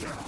Yeah.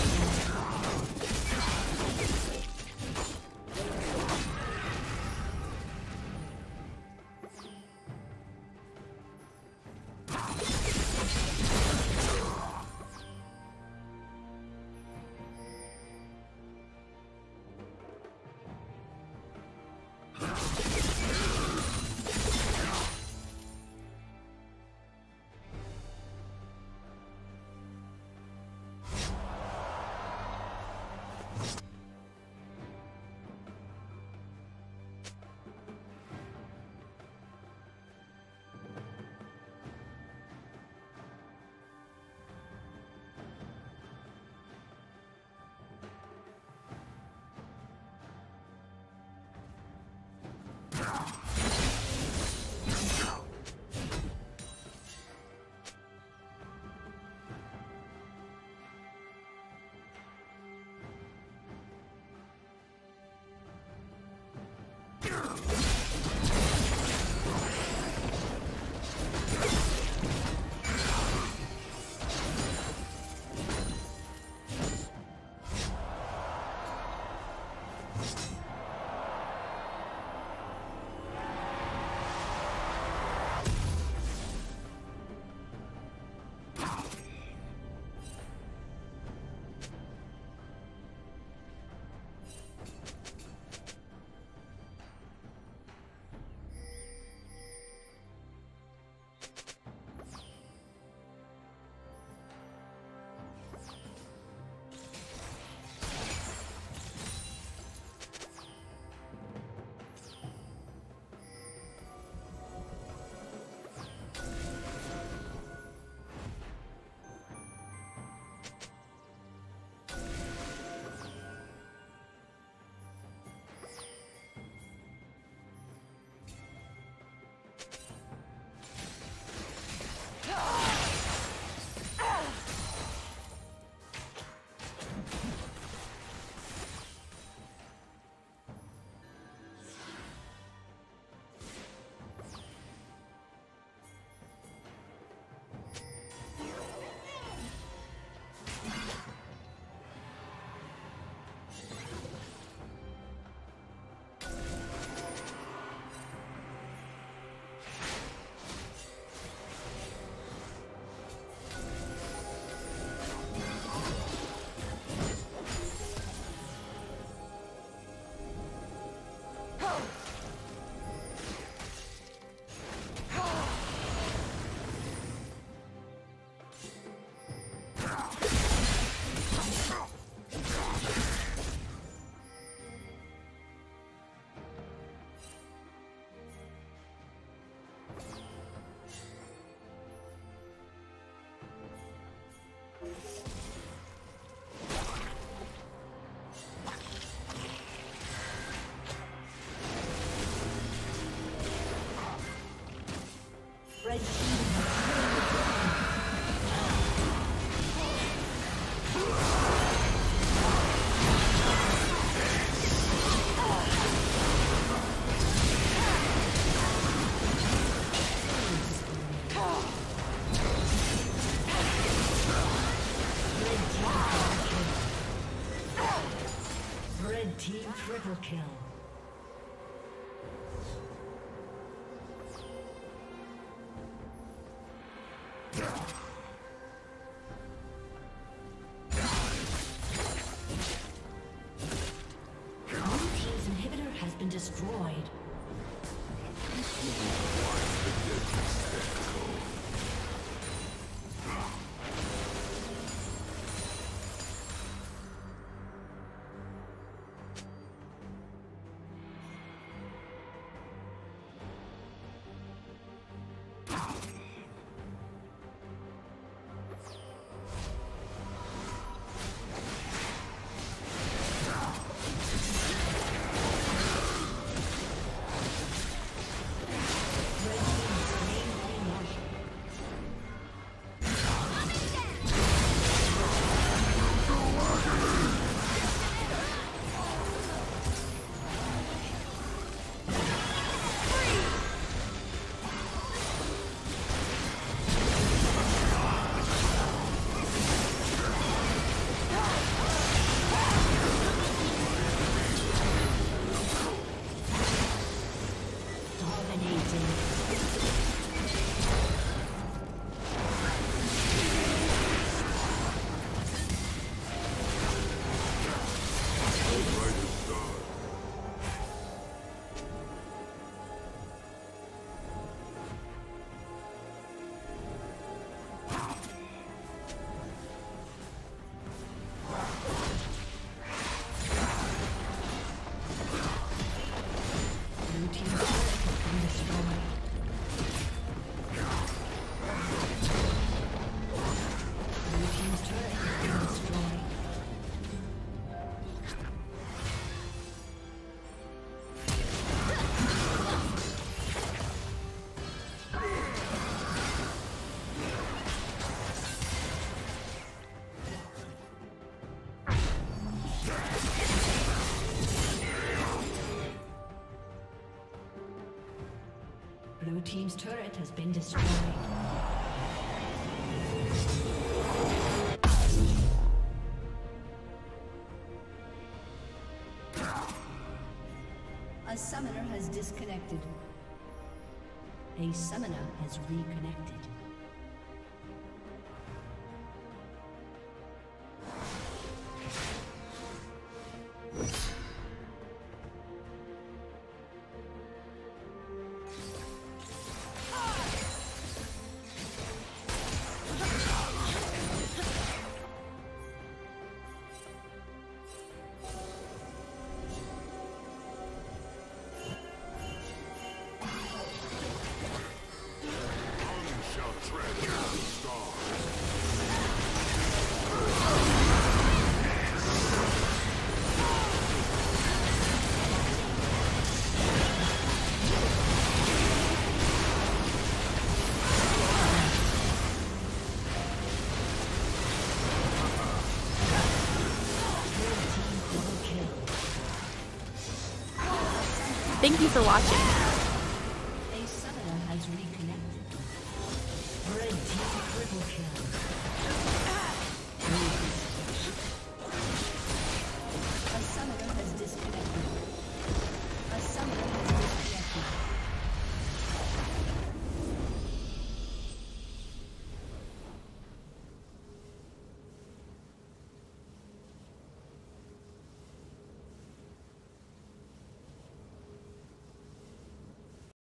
destroyed. Turret has been destroyed. A summoner has disconnected. A summoner has reconnected. For watching.